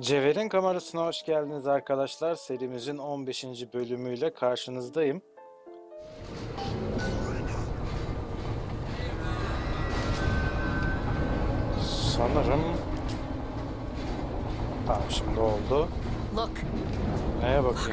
Cevher'in kamerasına hoş geldiniz arkadaşlar. Serimizin 15. bölümüyle karşınızdayım. Sanırım... Tamam şimdi oldu. Neye bakayım?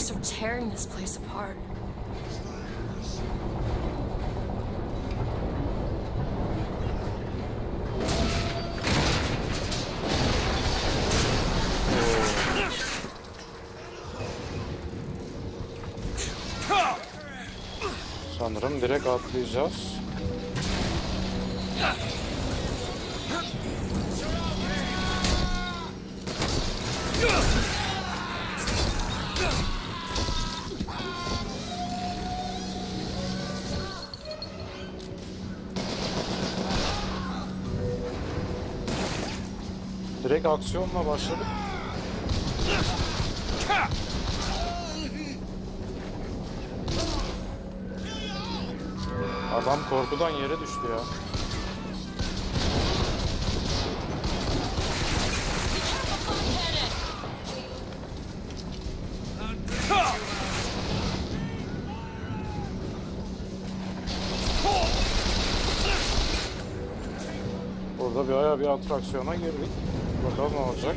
Sanırım direkt atlayacağız. Direkt aksiyonla başladık. Adam korkudan yere düştü ya. Burada bir aya bir atraksiyona girdik. Bakalım ne olacak.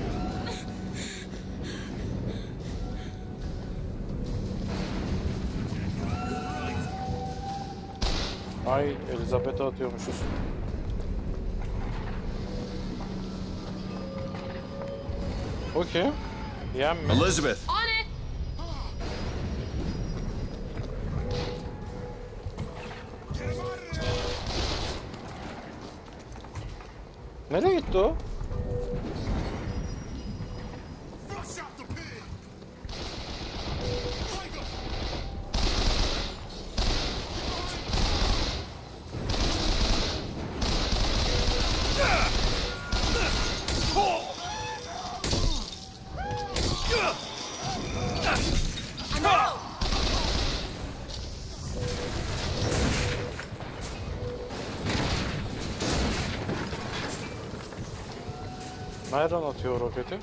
Ay Elizabeth'e atıyormuşuz. Okey. Yenme. Elizabeth, On it! Nereye gitti o? Nereden atıyor roketi?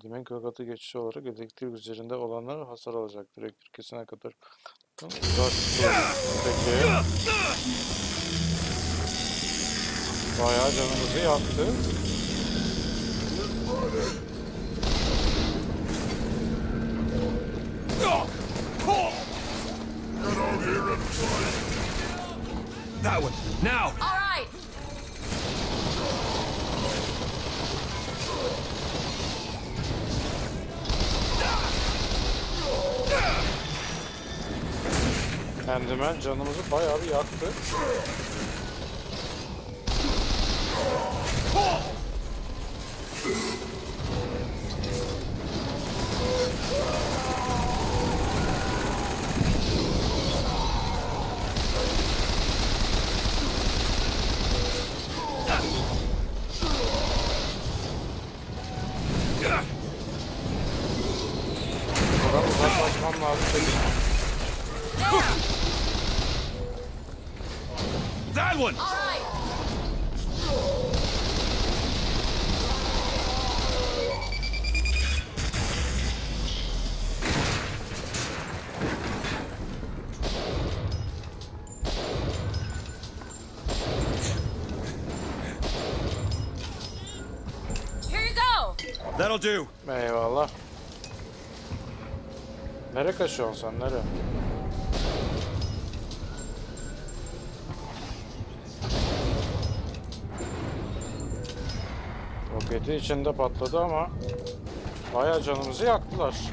Kendimin kırgatı geçici olarak elektrik üzerinde olanlar hasar alacaktır. Elektrik kesene kadar. Uzak Peki. Bayağı canımızı yaktı. that one. Now! All right! Enderman canımızı bayağı bir yaktı. Buradan uzaklaşmam lazım. One! All right! Here you go! That'll do. Eyvallah. Nereye kaçıyorsun sen? Nereye? Roketi içinde patladı ama bayağı canımızı yaktılar.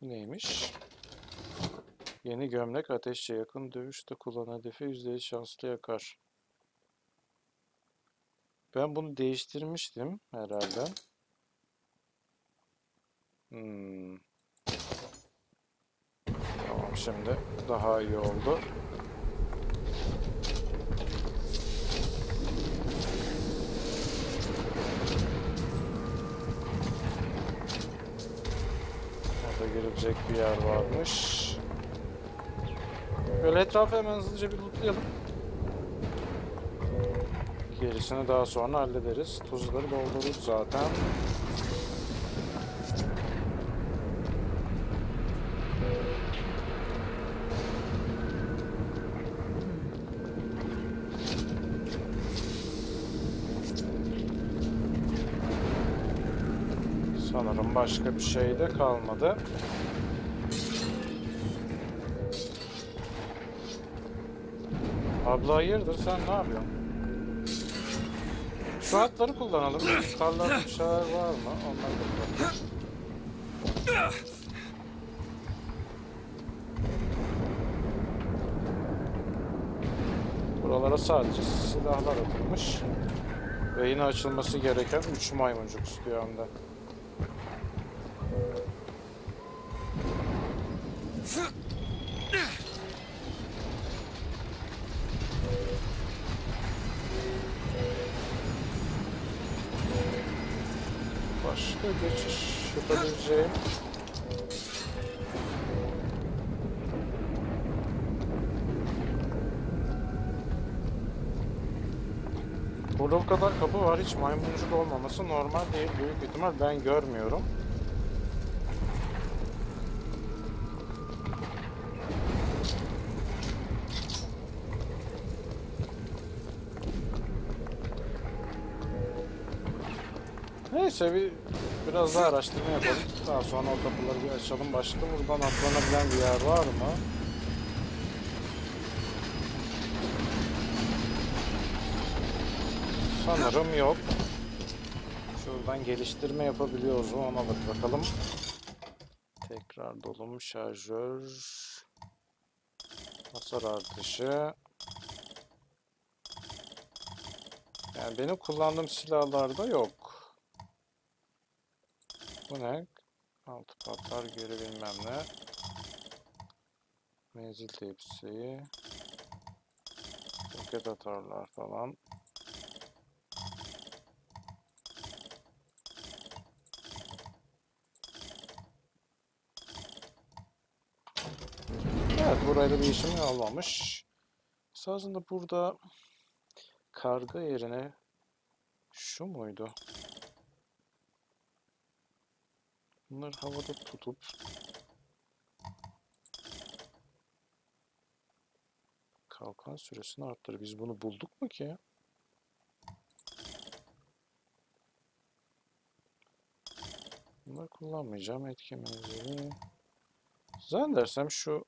neymiş? Yeni gömlek ateşçe yakın dövüşte kullanan hedefi %100 şanslı yakar. Ben bunu değiştirmiştim herhalde. Hmm. Tamam şimdi daha iyi oldu. Orada girecek bir yer varmış. Böyle etrafı hemen hızlıca bir lootlayalım. Gerisini daha sonra hallederiz. Tuzları doldururuz zaten. Sanırım başka bir şey de kalmadı. Abla hayırdır sen ne yapıyorsun? Şu atları kullanalım. Tarlarda bir şeyler var mı? Onları da kullanalım. Buralara sadece silahlar atılmış. Ve yine açılması gereken 3 maymuncuk istiyor hem. Normal değil. Büyük ihtimal ben görmüyorum. Neyse bir biraz daha araştırma yapalım. Daha sonra o kapıları bir açalım. Başka buradan atlanabilen bir yer var mı? Sanırım yok. Şuradan geliştirme yapabiliyoruz mu ona bak bakalım. Tekrar dolum şarjör. Hasar artışı. Yani benim kullandığım silahlarda yok. Bu ne? Altı patlar geri bilmem ne. Menzil tepsi. Roket atarlar falan. Evet burayla bir işim olmamış. Esasında burada karga yerine şu muydu? Bunları havada tutup kalkan süresini arttır. Biz bunu bulduk mu ki? Bunları kullanmayacağım. Etki menzili. Zannedersem şu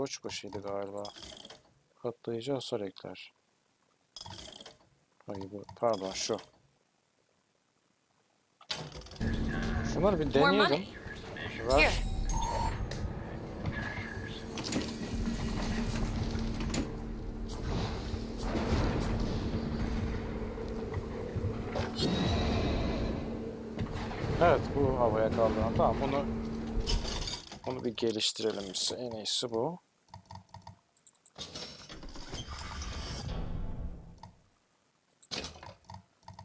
koçbaşıydı galiba. Patlayıcı hasar ekler. Hayır bu. Pardon şu. Şunları bir deneyelim. Ver. Evet bu havaya kaldıran. Tamam bunu bunu bir geliştirelim biz. En iyisi bu.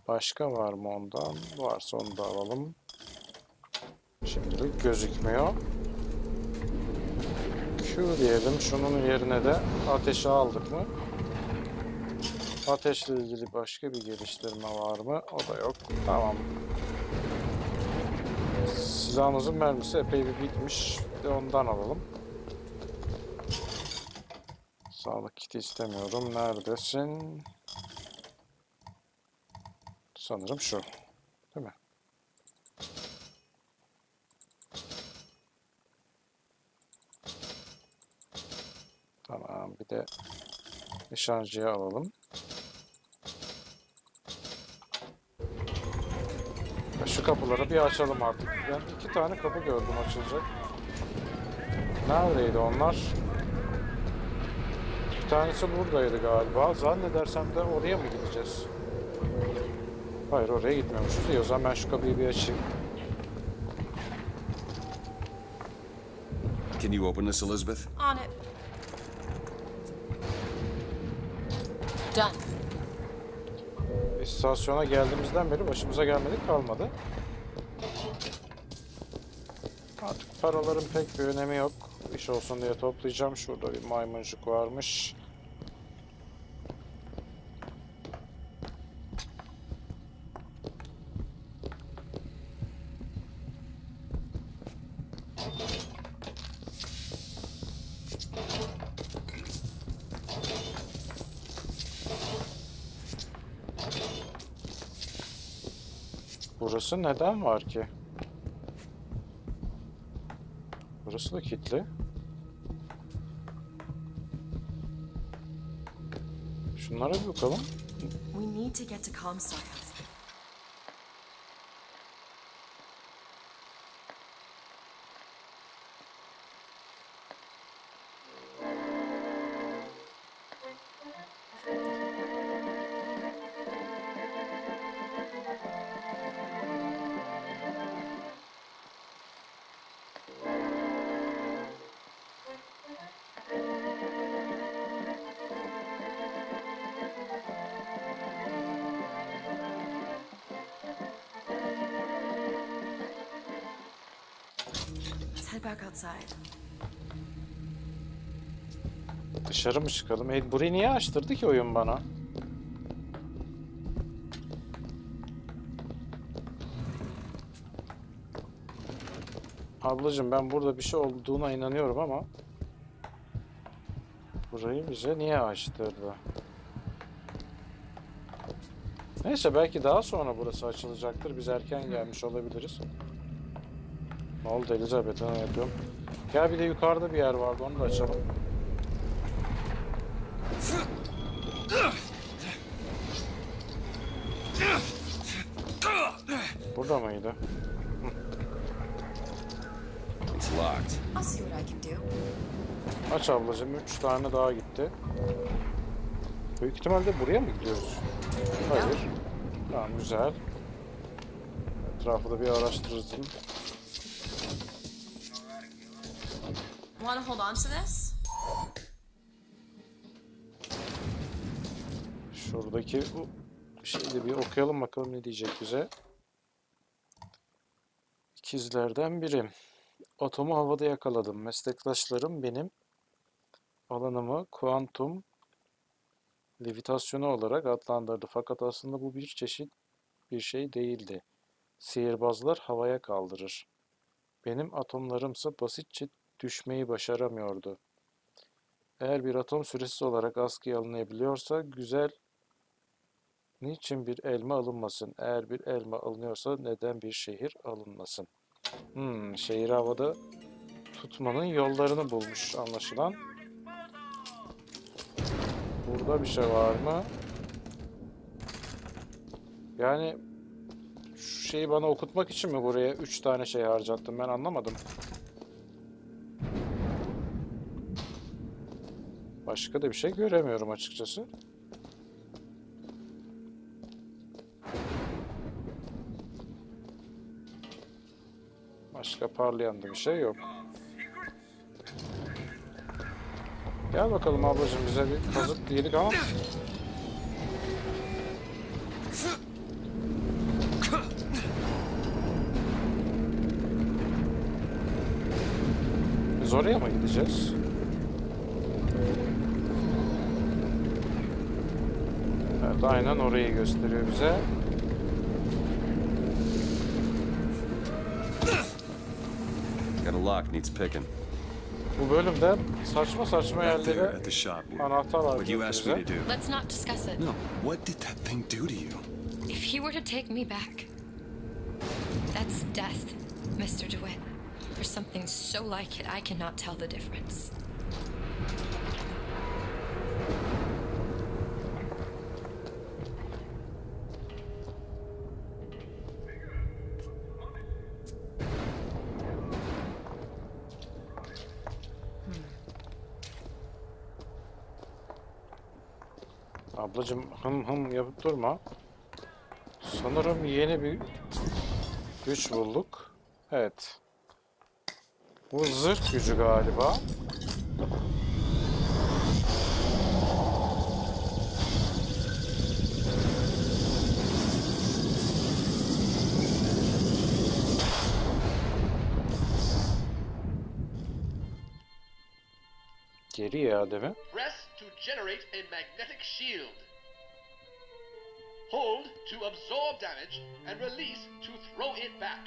Başka var mı ondan? Varsa onu da alalım. Şimdilik gözükmüyor. Q diyelim. Şunun yerine de ateşi aldık mı? Ateşle ilgili başka bir geliştirme var mı? O da yok. Tamam. Silahımızın mermisi epey bir bitmiş. De ondan alalım. Sağlık kiti istemiyorum. Neredesin? Sanırım şu. Değil mi? Tamam. Bir de nişancıyı alalım. Şu kapıları bir açalım artık. Ben iki tane kapı gördüm açılacak. Neredeydi onlar? Bir tanesi buradaydı galiba. Zannedersem de oraya mı gideceğiz? Hayır oraya gitmiyormuşuz. İyi o zaman ben şu kapıyı bir açayım. Can you open this, Elizabeth? On it. Done. İstasyona geldiğimizden beri başımıza gelmedik kalmadı. Artık paraların pek bir önemi yok. İş olsun diye toplayacağım. Şurada bir maymuncuk varmış. Burası neden var ki? Burası da kilitli. Şunlara bir bakalım. We need to get to Comstock back outside. Dışarı mı çıkalım? E, burayı niye açtırdı ki oyun bana? Ablacığım ben burada bir şey olduğuna inanıyorum ama burayı bize niye açtırdı? Neyse belki daha sonra burası açılacaktır. Biz erken gelmiş olabiliriz. Ne oldu Elizabeth? Ne yapıyorum? Gel bir de yukarıda bir yer vardı onu da açalım. Burada mıydı? It's locked. I'll see what I can do. Aç ablacığım. Üç tane daha gitti. Büyük ihtimalle buraya mı gidiyoruz? Hayır. Tamam güzel. Etrafı da bir araştırırız. Want to hold on to this? Şuradaki bu şeyi bir okuyalım bakalım ne diyecek bize. İkizlerden biri. Atomu havada yakaladım. Meslektaşlarım benim alanımı kuantum levitasyonu olarak adlandırdı. Fakat aslında bu bir çeşit bir şey değildi. Sihirbazlar havaya kaldırır. Benim atomlarımsa basitçe düşmeyi başaramıyordu. Eğer bir atom süresiz olarak askıya alınabiliyorsa güzel Niçin bir elma alınmasın? Eğer bir elma alınıyorsa neden bir şehir alınmasın? Hmm, şehir havada tutmanın yollarını bulmuş anlaşılan. Burada bir şey var mı? Yani şu şeyi bana okutmak için mi buraya 3 tane şey harcattım ben anlamadım. Başka da bir şey göremiyorum açıkçası. Başka parlayan da bir şey yok. Gel bakalım ablacığım bize bir kazık diyelim ama. Biz oraya mı gideceğiz? Evet aynen orayı gösteriyor bize. Got a lock, needs picking. Bu bölümde saçma saçma Back there yerlere at the shop. anahtar var. What you asked me to do. Let's not discuss it. No, what did that thing do to you? If he were to take me back, that's death, Mr. DeWitt. There's something so like it, I cannot tell the difference. Hım hım yapıp durma. Sanırım yeni bir güç bulduk. Evet. Bu zırh gücü galiba. Geri iade mi? Press to generate a magnetic shield. Hold to absorb damage and release to throw it back.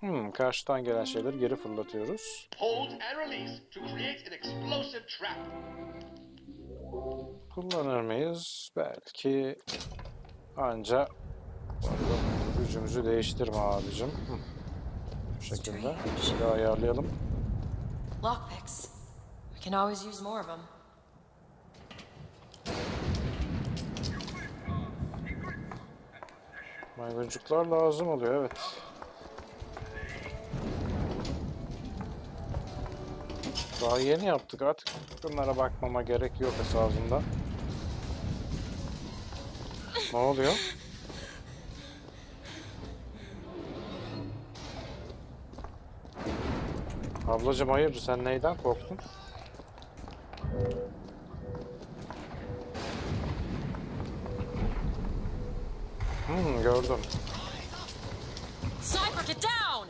Hmm, karşıdan gelen şeyleri geri fırlatıyoruz. Hold and release to create an explosive trap. Kullanır mıyız? Belki anca Bakalım, gücümüzü değiştirme abicim. Hı. Bu şekilde silahı ayarlayalım. Lockpicks. We can always use more of them. Maymuncuklar lazım oluyor evet. Daha yeni yaptık artık bunlara bakmama gerek yok esasında. Ne oluyor? Ablacım hayır sen neyden korktun? Hmm gördüm. Sniper, get down!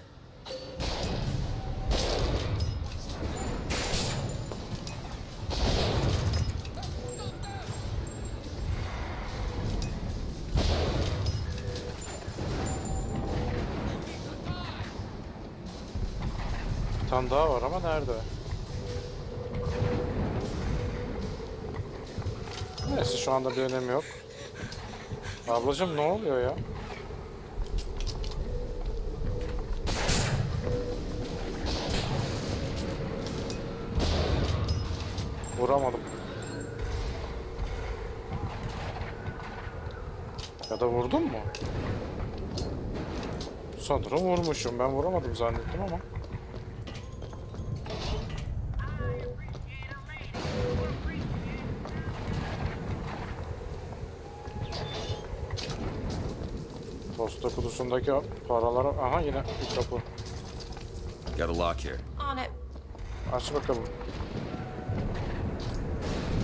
Bir tane daha var ama nerede? Neyse şu anda bir önemi yok. Ablacım ne oluyor ya? Vuramadım. Ya da vurdun mu? Sanırım vurmuşum. Ben vuramadım zannettim ama. Kutusundaki paralara... Aha yine bir kapı. Got a lock here. On it. Aç bakalım.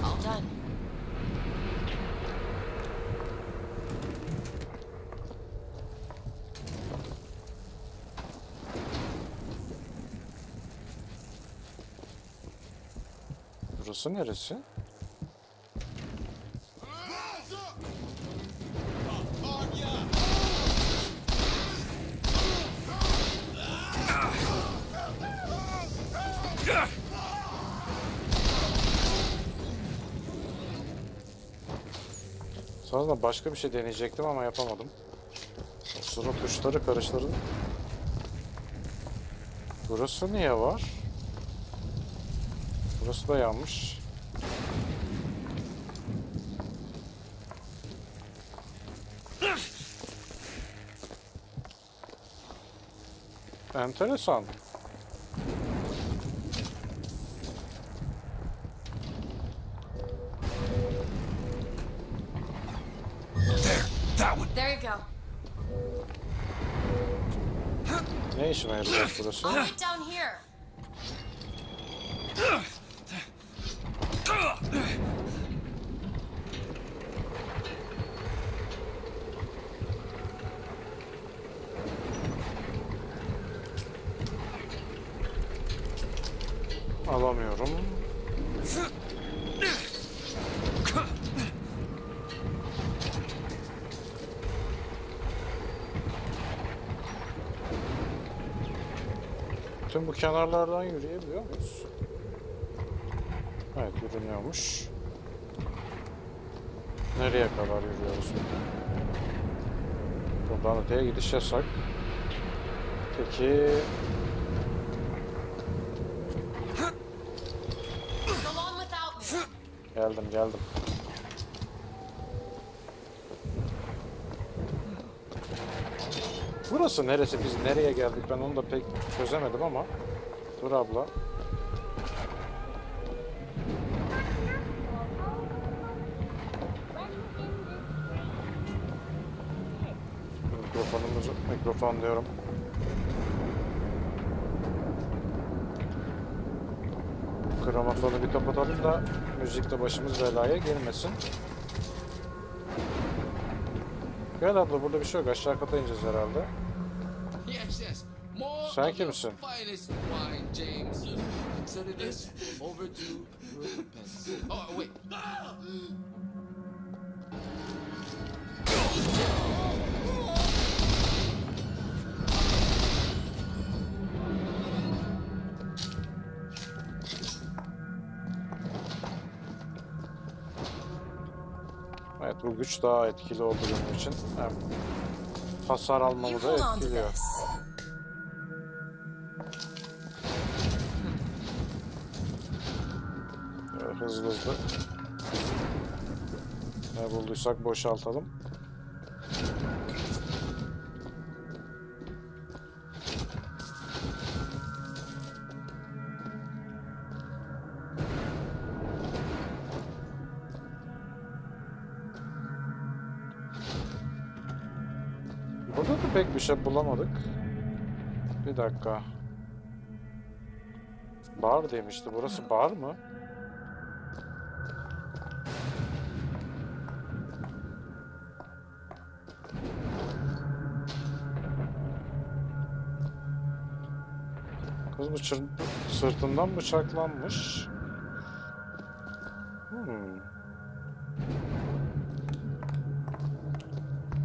All done. Burası neresi? Sonra başka bir şey deneyecektim ama yapamadım. Sıra tuşları karıştırdım. Burası niye var? Burası da yanmış. Enteresan. Ne işime yarayacak burası? I'll wait down here. Alamıyorum. Tüm bu kenarlardan yürüyebiliyor muyuz? Evet yürünüyormuş. Nereye kadar yürüyoruz peki? Buradan öteye gidiş yasak. Peki. Geldim geldim. Burası neresi? Biz nereye geldik? Ben onu da pek çözemedim ama. Dur abla. Mikrofonumuzu, mikrofon diyorum. Gramofonu bir kapatalım da müzikte başımız belaya girmesin. Gel abla burada bir şey yok. Aşağı kata ineceğiz herhalde. Oh, wait. Evet bu güç daha etkili oldu benim için. Hem hasar almamı You da etkiliyor. Hızlı hızlı. Ne bulduysak boşaltalım. Burada da pek bir şey bulamadık. Bir dakika. Bar demişti. Burası bar mı? Sırtından bıçaklanmış. Hmm.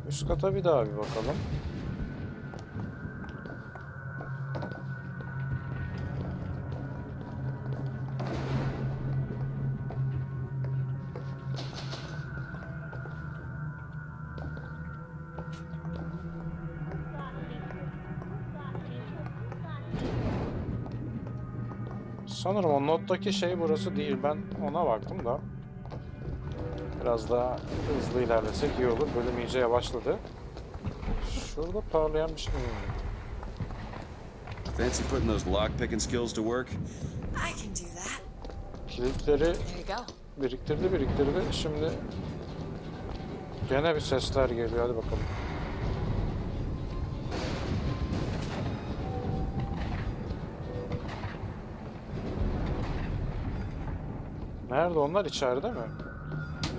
Üst kata bir daha bir bakalım. Nottaki şey burası değil. Ben ona baktım da. Biraz daha hızlı ilerlesek iyi olur. Bölüm iyice yavaşladı. Şurada parlayan bir şey. Hmm. Fancy putting those lockpicking skills to work? I can do that. Kilitleri biriktirdi biriktirdi. Şimdi gene bir sesler geliyor. Hadi bakalım. Nerede onlar? İçeride mi?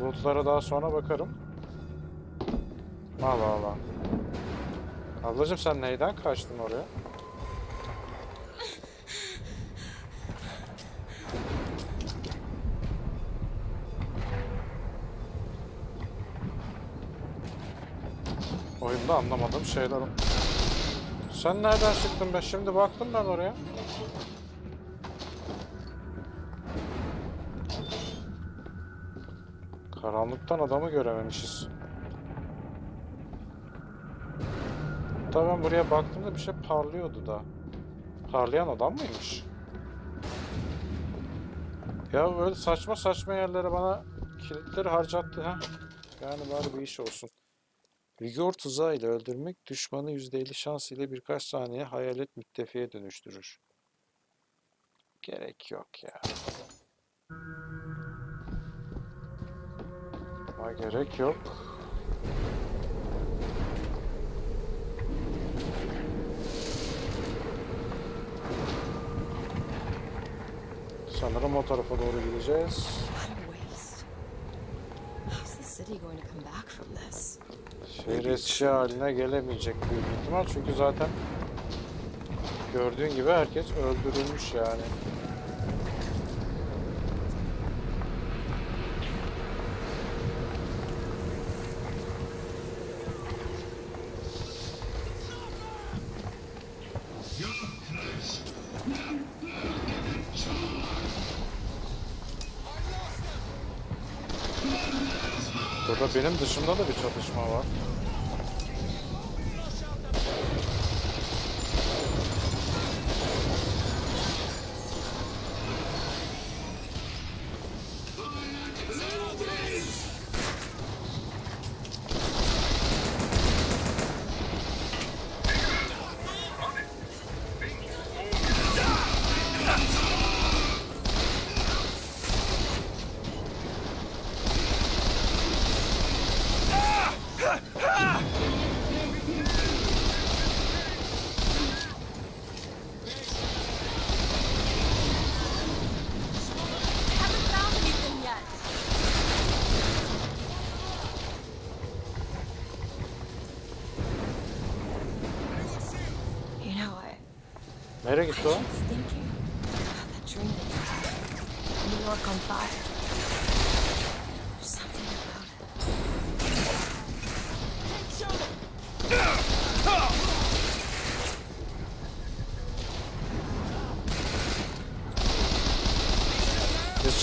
Lootlara daha sonra bakarım. Allah Allah. Ablacım sen neyden kaçtın oraya? Oyunda anlamadığım şeyler. Sen nereden çıktın be? Şimdi baktım ben oraya. Karanlıktan adamı görememişiz. Hatta ben buraya baktığımda bir şey parlıyordu da. Parlayan adam mıymış? Ya böyle saçma saçma yerlere bana kilitleri harcattı ha. Yani bari bir iş olsun. Vigor tuzağı ile öldürmek düşmanı %50 şans ile birkaç saniye hayalet müttefiğe dönüştürür. Gerek yok ya. Ama gerek yok. Sanırım o tarafa doğru gideceğiz. Şehir eski haline gelemeyecek büyük ihtimal çünkü zaten gördüğün gibi herkes öldürülmüş yani. Benim dışımda da bir çatışma var.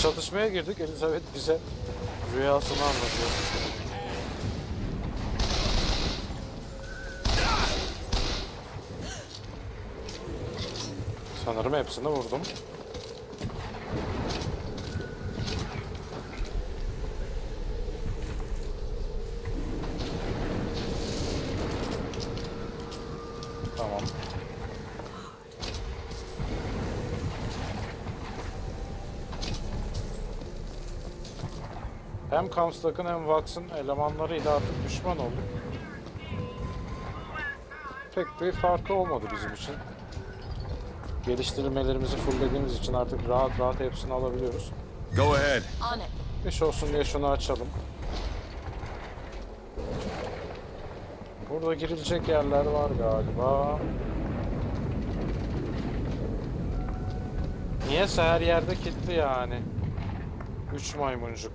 Çatışmaya girdik. Elizabeth bize rüyasını anlatıyor. Sanırım hepsini vurdum. Tamam. Hem Comstock'ın hem Watson elemanlarıyla artık düşman olduk. Pek bir farkı olmadı bizim için. Geliştirmelerimizi fulllediğimiz için artık rahat rahat hepsini alabiliyoruz. Go ahead. On it. İş olsun diye şunu açalım. Burada girilecek yerler var galiba. Niyeyse her yerde kilitli yani. Üç maymuncuk.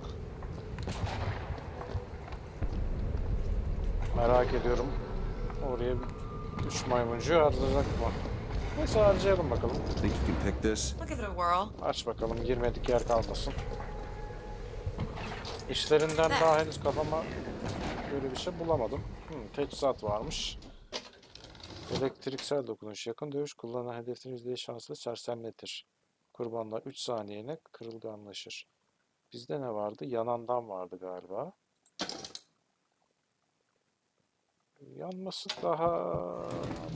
Merak ediyorum. Oraya üç maymuncuğu harcayacak mı? Neyse harcayalım bakalım. Think you can pick this? I'll give it a whirl. Aç bakalım girmedik yer kalmasın. İşlerinden daha henüz kafama böyle bir şey bulamadım. Hmm, teçhizat varmış. Elektriksel dokunuş. Yakın dövüş kullanan hedefin yüzdeyi şanslı sersemletir. Kurbanlar 3 saniyene kırılganlaşır. Bizde ne vardı? Yanandan vardı galiba. Yanması daha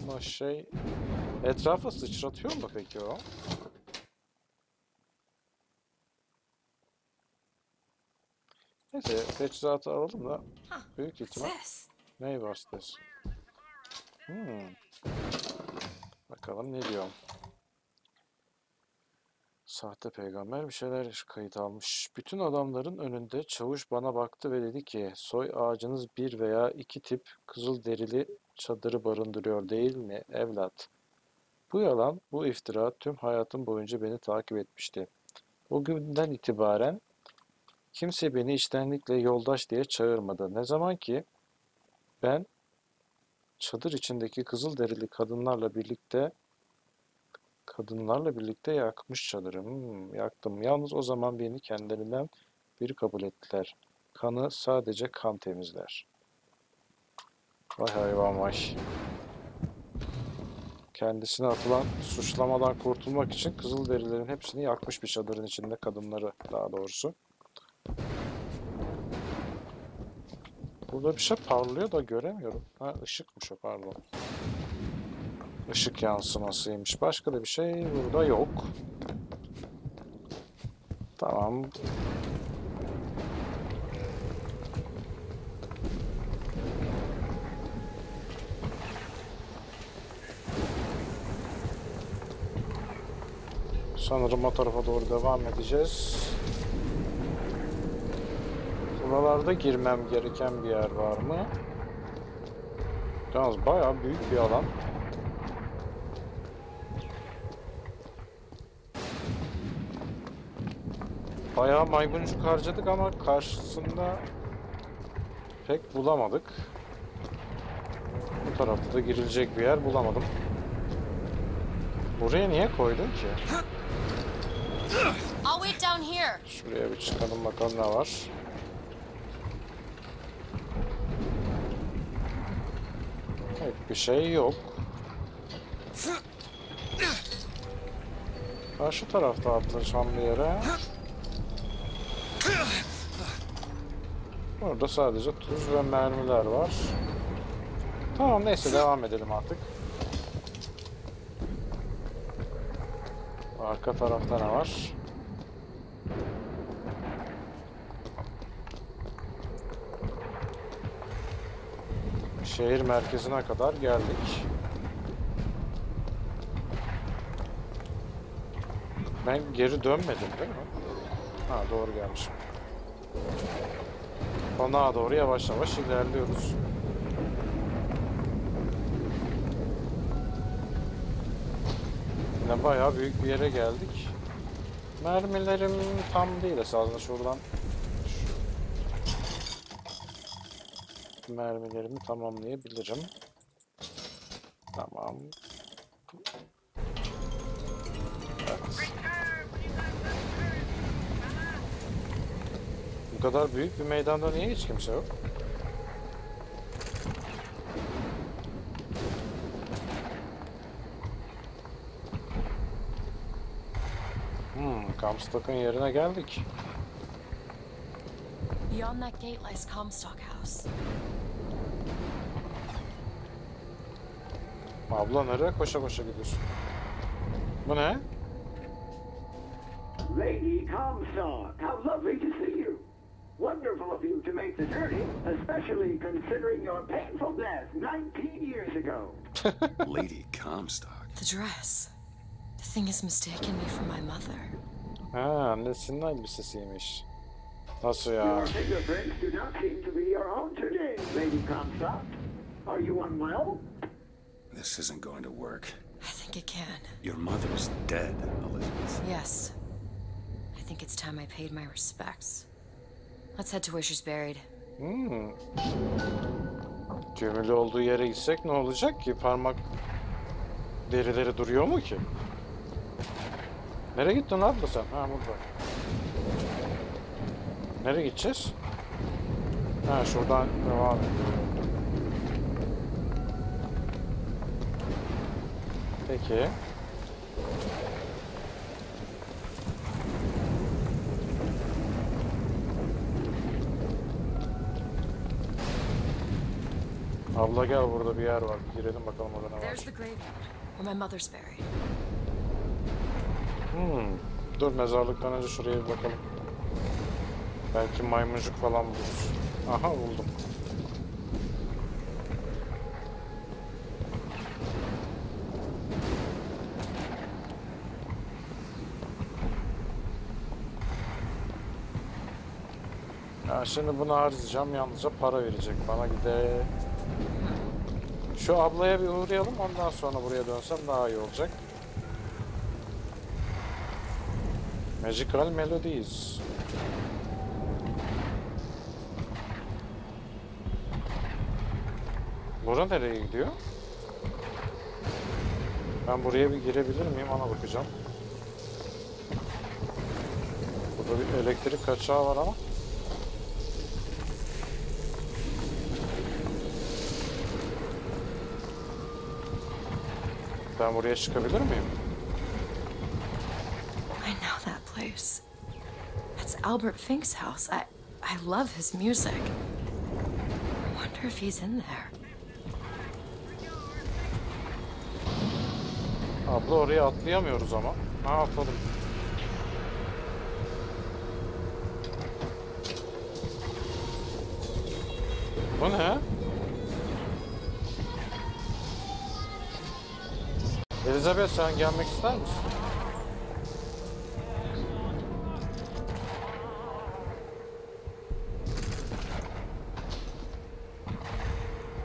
ama şey... Etrafa sıçratıyor mu peki o? Neyse teçhizatı alalım da büyük ihtimal ney vasıtası? Hmm. Bakalım ne diyor. Sahte peygamber bir şeyler kayıt almış. Bütün adamların önünde çavuş bana baktı ve dedi ki soy ağacınız bir veya iki tip kızıl derili çadırı barındırıyor değil mi evlat? Bu yalan, bu iftira tüm hayatım boyunca beni takip etmişti. O günden itibaren kimse beni içtenlikle yoldaş diye çağırmadı. Ne zaman ki ben çadır içindeki kızıl derili kadınlarla birlikte kadınlarla birlikte yakmış çadırı. Hmm, yaktım. Yalnız o zaman beni kendilerinden biri kabul ettiler. Kanı sadece kan temizler. Vay hayvan vay. Kendisine atılan suçlamadan kurtulmak için Kızılderililerin hepsini yakmış bir çadırın içinde kadınları daha doğrusu. Burada bir şey parlıyor da göremiyorum. Ha ışıkmış o pardon. Işık yansımasıymış. Başka da bir şey burada yok. Tamam. Sanırım o tarafa doğru devam edeceğiz. Buralarda girmem gereken bir yer var mı? Yalnız bayağı büyük bir alan. Bayağı maymuncuk harcadık ama karşısında pek bulamadık. Bu tarafta da girilecek bir yer bulamadım. Buraya niye koydun ki? I'll wait down here. Şuraya bir çıkalım bakalım ne var. Evet bir şey yok. Karşı tarafta atlayacağım bir yere. Burada sadece tuz ve mermiler var. Tamam neyse devam edelim artık. Arka tarafta ne var? Şehir merkezine kadar geldik. Ben geri dönmedim değil mi? Ha doğru gelmişim. Konağa doğru yavaş yavaş ilerliyoruz. Yine bayağı büyük bir yere geldik. Mermilerim tam değil esasında şuradan şu mermilerimi tamamlayabilirim. Tamam. Bu kadar büyük bir meydanda niye hiç kimse yok? Hmm, Comstock'un yerine geldik. Beyond that gate lies Comstock House. Abla nereye koşa koşa gidiyorsun? Bu ne? Lady Comstock, especially considering your painful death 19 years ago. Lady Comstock. The dress. The thing has mistaken me for my mother. Ha, annesinin elbisesiymiş. Nasıl ya? Your fingerprints do not seem to be your own today, Lady Comstock. Are you unwell? This isn't going to work. I think it can. Your mother's dead, Elizabeth. Yes. I think it's time I paid my respects. Let's head to where she's buried. Hmm. Gömülü olduğu yere gitsek ne olacak ki? Parmak derileri duruyor mu ki? Nereye gittin abla sen? Ha burada. Nereye gideceğiz? Ha şuradan devam ediyor. Peki. Abla gel burada bir yer var. Girelim bakalım orada ne var. There's the graveyard, where my mother's buried. Hmm. Dur mezarlıktan önce şuraya bir bakalım. Belki maymuncuk falan buluruz. Aha buldum. Ya şimdi bunu harcayacağım yalnızca para verecek bana gide. Şu ablaya bir uğrayalım ondan sonra buraya dönsem daha iyi olacak. Magical Melodies. Bura nereye gidiyor? Ben buraya bir girebilir miyim ona bakacağım. Burada bir elektrik kaçağı var ama. Ben buraya çıkabilir miyim? I know that place. That's Albert Fink's house. I I love his music. I wonder if he's in there. Abla oraya atlayamıyoruz ama. Ha atladım. Bu ne? Elizabeth sen gelmek ister misin?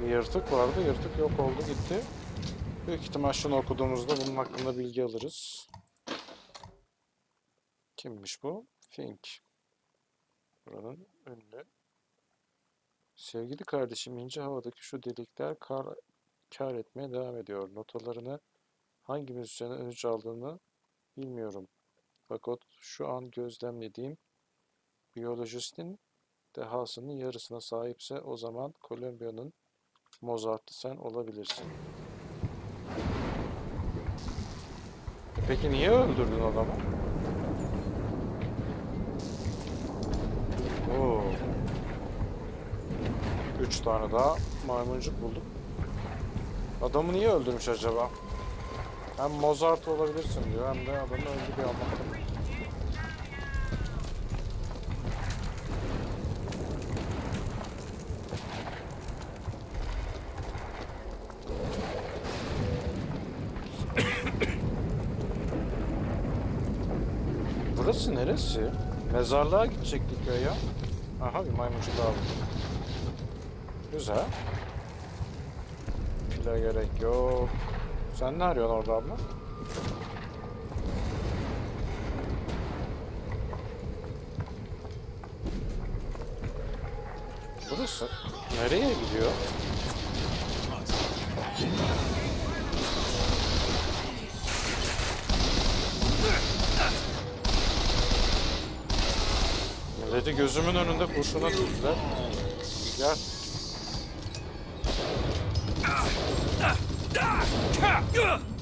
Bir yırtık vardı. Yırtık yok oldu gitti. Büyük ihtimal şunu okuduğumuzda bunun hakkında bilgi alırız. Kimmiş bu? Fink. Buranın ünlü. Sevgili kardeşim ince havadaki şu delikler kar, kar etmeye devam ediyor. Notalarını hangi müzisyenin ödünç aldığını bilmiyorum. Fakat şu an gözlemlediğim biyolojistin dehasının yarısına sahipse o zaman Kolombiya'nın Mozart'ı sen olabilirsin. Peki niye öldürdün adamı? Oo. Üç tane daha maymuncuk bulduk. Adamı niye öldürmüş acaba? Hem Mozart olabilirsin diyor hem de adamı öldü bir anlamadım. Burası neresi? Mezarlığa gidecektik ya ya. Aha bir maymuncuk buldum. Güzel. Pile gerek yok. Sen ne arıyorsun orada abla? Burası nereye gidiyor? Milleti gözümün önünde kurşuna tuttular. Gel. attack! Uh!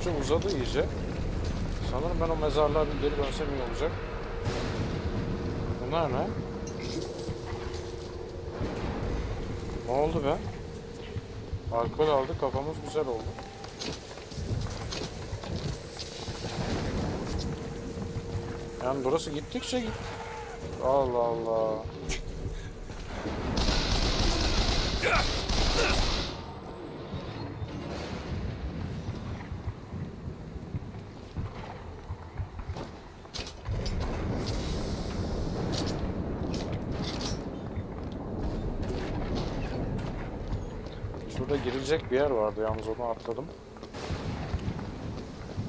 Oldukça uzadı iyice. Sanırım ben o mezarlığa bir geri dönsem iyi olacak. Bunlar ne? Ne oldu be? Alkol aldı, kafamız güzel oldu. Yani burası gittikçe git. Allah Allah. Şurada girilecek bir yer vardı yalnız onu atladım.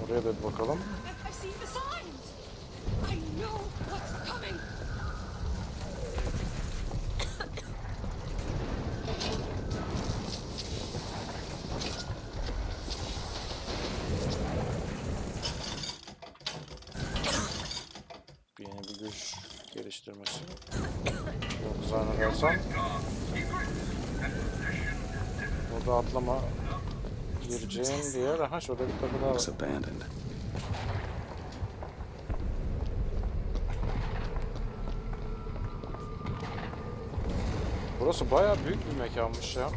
Oraya da bir bakalım. I've seen the signs. I know what's coming. Bir yeni bir güç geliştirmesi. Yok zannedersem. Burada atlama gireceğim bir yer. Aha şurada bir kapı daha Looks var. abandoned. Burası bayağı büyük bir mekanmış ya.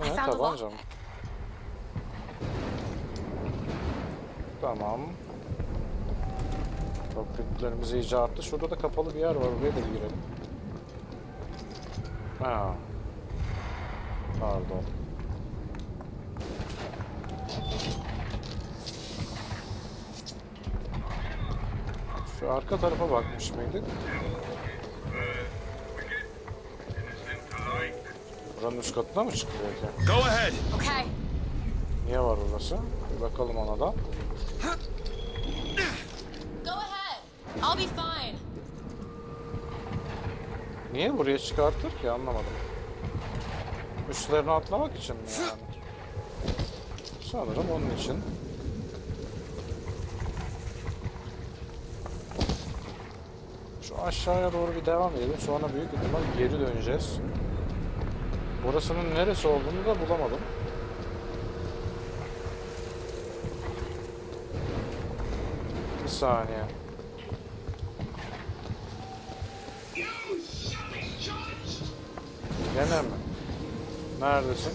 I Evet, found a tabanca lock. mı? Tamam. Kokpitlerimiz iyice arttı. Şurada da kapalı bir yer var. Oraya da bir girelim. Ha. Pardon. Şu arka tarafa bakmış mıydık? Buranın üst katına mı çıkıyor ki? Go ahead. Okay. Niye var orası? Bir bakalım ona da. Go ahead. I'll be fine. Niye buraya çıkartır ki anlamadım. Üstlerine atlamak için mi yani? Sanırım onun için. Şu aşağıya doğru bir devam edelim. Sonra büyük ihtimal geri döneceğiz. Burasının neresi olduğunu da bulamadım. Bir saniye. Gene mi? Neredesin?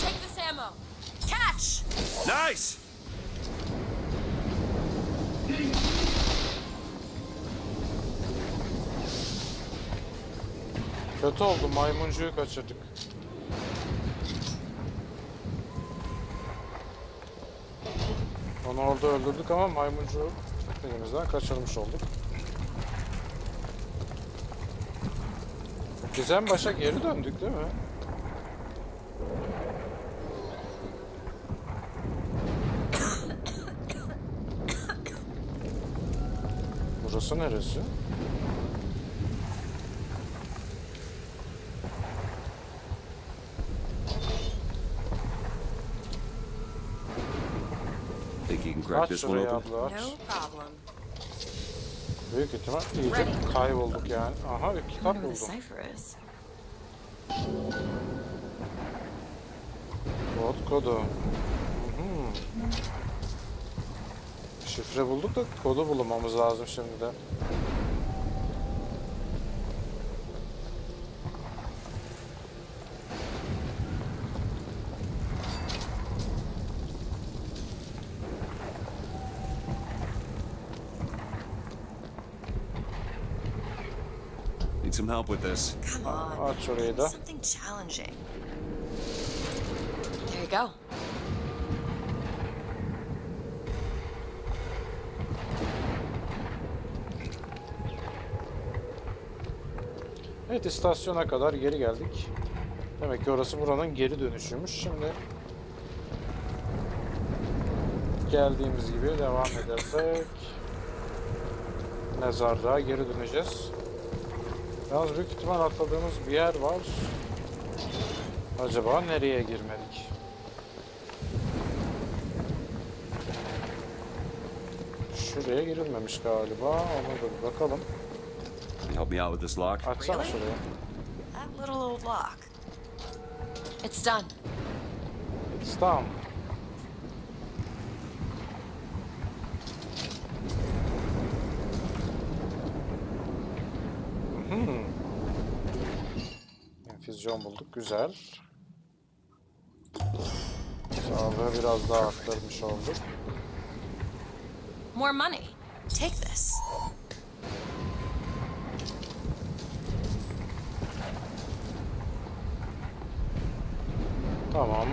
Take this ammo. Catch! Nice. Kötü oldu maymuncuyu kaçırdık. Onu orada öldürdük ama maymuncuğu elimizden kaçırmış olduk. Biz en başa geri döndük değil mi? Burası neresi? Crack this one open? abla aç. No problem. Büyük ihtimal iyice kaybolduk yani. Aha bir I kitap wonder what the buldum. Kod kodu. Hı hı. Şifre bulduk da kodu bulmamız lazım şimdi de. Help with this. Come on. Aç orayı da. Something challenging. There you go. Evet istasyona kadar geri geldik. Demek ki orası buranın geri dönüşüymüş. Şimdi geldiğimiz gibi devam edersek mezarlığa geri döneceğiz. Yalnız büyük ihtimal atladığımız bir yer var. Acaba nereye girmedik? Şuraya girilmemiş galiba. Ona da bakalım. Help me out with this lock? Açsana şurayı. That little old lock. It's done. It's done. Hmm. Enfüzyon bulduk. Güzel. Sağlığı biraz daha arttırmış olduk. More money. Take this. Tamam.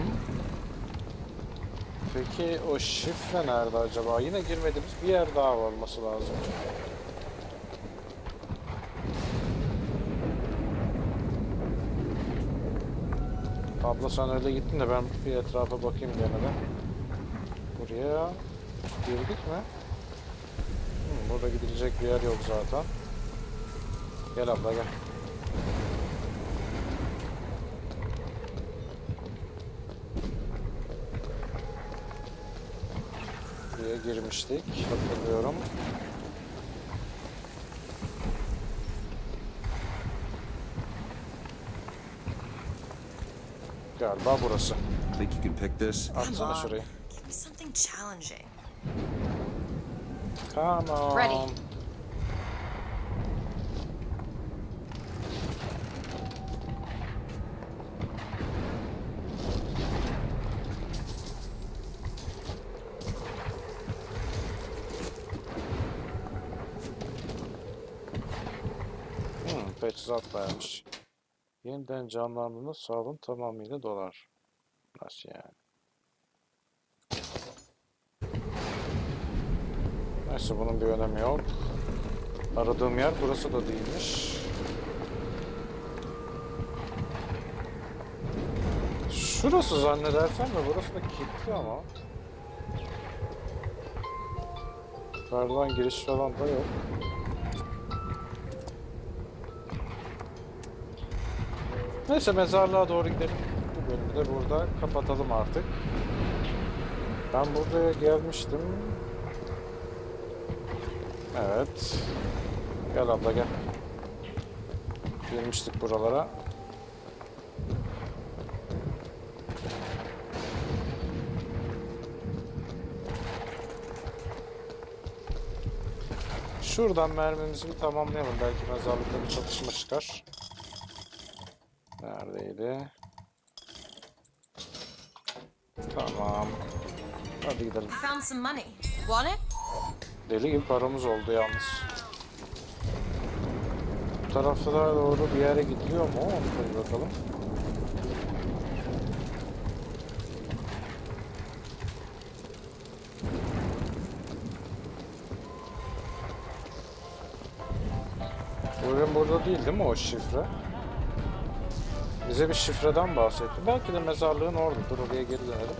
Peki o şifre nerede acaba? Yine girmediğimiz bir yer daha olması lazım. Abla sen öyle gittin de ben bir etrafa bakayım gene. Buraya girdik mi? Hmm, burada gidilecek bir yer yok zaten. Gel abla gel. Buraya girmiştik. Hatırlıyorum. Galiba burası. Think you can pick this? Come Atsana on. şurayı. Give me something challenging. Come on. Ready. Yeniden canlandığında sağlığın tamamıyla dolar. Nasıl yani? Neyse bunun bir önemi yok. Aradığım yer burası da değilmiş. Şurası zannedersem de burası da kilitli ama. Yukarıdan giriş falan da yok. Neyse mezarlığa doğru gidelim. Bu bölümü de burada kapatalım artık. Ben buraya gelmiştim. Evet. Gel abla gel. Girmiştik buralara. Şuradan mermimizi bir tamamlayalım. Belki mezarlıkta bir çatışma çıkar. Neredeydi? Tamam. Hadi gidelim. Found some money. Want it? Deli gibi paramız oldu yalnız. Bu taraflara doğru bir yere gidiyor mu? Onu da bakalım. Bugün burada değil değil mi o şifre? Bize bir şifreden bahsetti. Belki de mezarlığın oradadır. Oraya geri dönelim.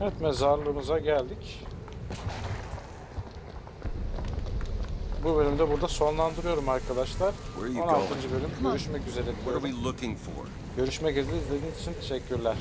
Evet mezarlığımıza geldik. bu bölümde burada sonlandırıyorum arkadaşlar. Where are you 16. going? bölüm. Görüşmek üzere diyorum. Görüşmek üzere izlediğiniz için teşekkürler.